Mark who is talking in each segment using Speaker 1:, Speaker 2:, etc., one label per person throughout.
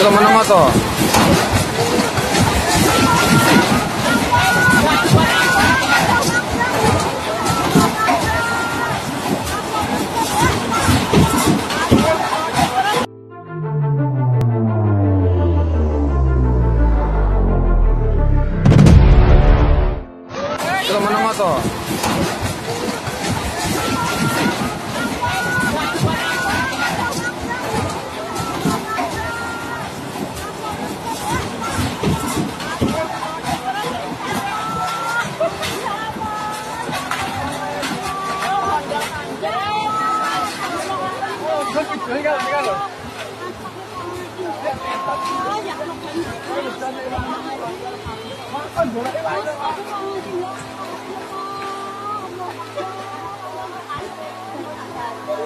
Speaker 1: Ito naman ang to. Ito naman ang.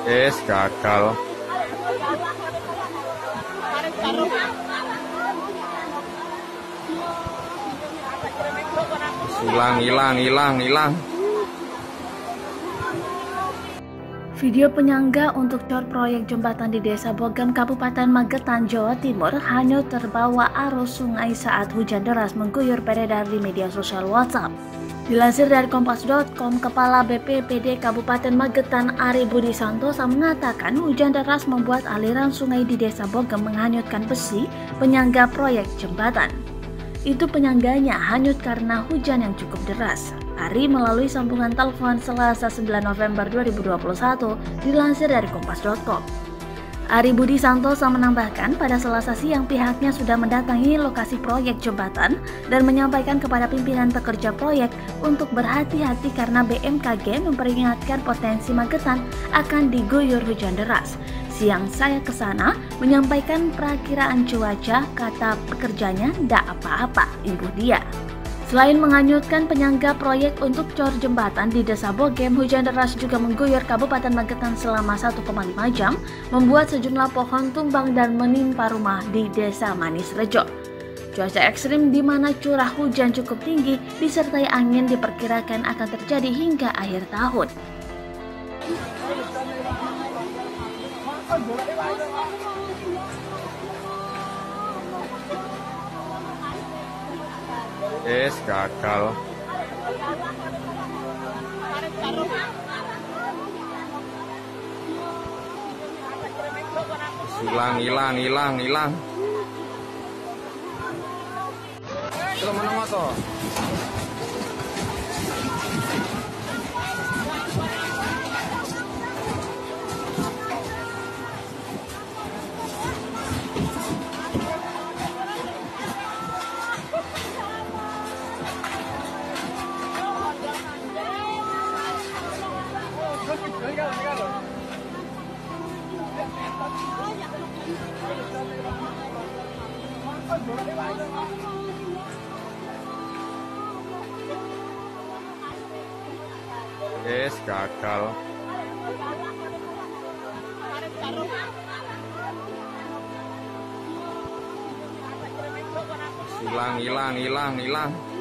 Speaker 1: Yes, gagal. Hilang, hilang, hilang, hilang.
Speaker 2: Video penyangga untuk cor proyek jembatan di Desa Bogam, Kabupaten Magetan, Jawa Timur hanyut terbawa arus sungai saat hujan deras mengguyur beredar di media sosial WhatsApp. Dilansir dari kompas.com, Kepala BPPD Kabupaten Magetan Ari Budi Santosa mengatakan hujan deras membuat aliran sungai di Desa Bogem menghanyutkan besi penyangga proyek jembatan. Itu penyangganya hanyut karena hujan yang cukup deras. Ari melalui sambungan telepon Selasa 9 November 2021 dilansir dari kompas.com. Ari Budi Santosa menambahkan pada selasa siang pihaknya sudah mendatangi lokasi proyek jembatan dan menyampaikan kepada pimpinan pekerja proyek untuk berhati-hati karena BMKG memperingatkan potensi Magetan akan diguyur hujan deras. Siang saya ke sana menyampaikan perakiraan cuaca, kata pekerjanya ndak apa-apa, imbuh dia. Selain menghanyutkan penyangga proyek untuk cor jembatan di Desa Bogem, hujan deras juga mengguyur Kabupaten Magetan selama 1,5 jam, membuat sejumlah pohon tumbang dan menimpa rumah di Desa Manis Rejo. Cuaca ekstrim di mana curah hujan cukup tinggi disertai angin diperkirakan akan terjadi hingga akhir tahun.
Speaker 1: Yes, gagal. Hilang, hilang, hilang, hilang. Sila mana to? Yes, gagal. Hilang, hilang, hilang, hilang.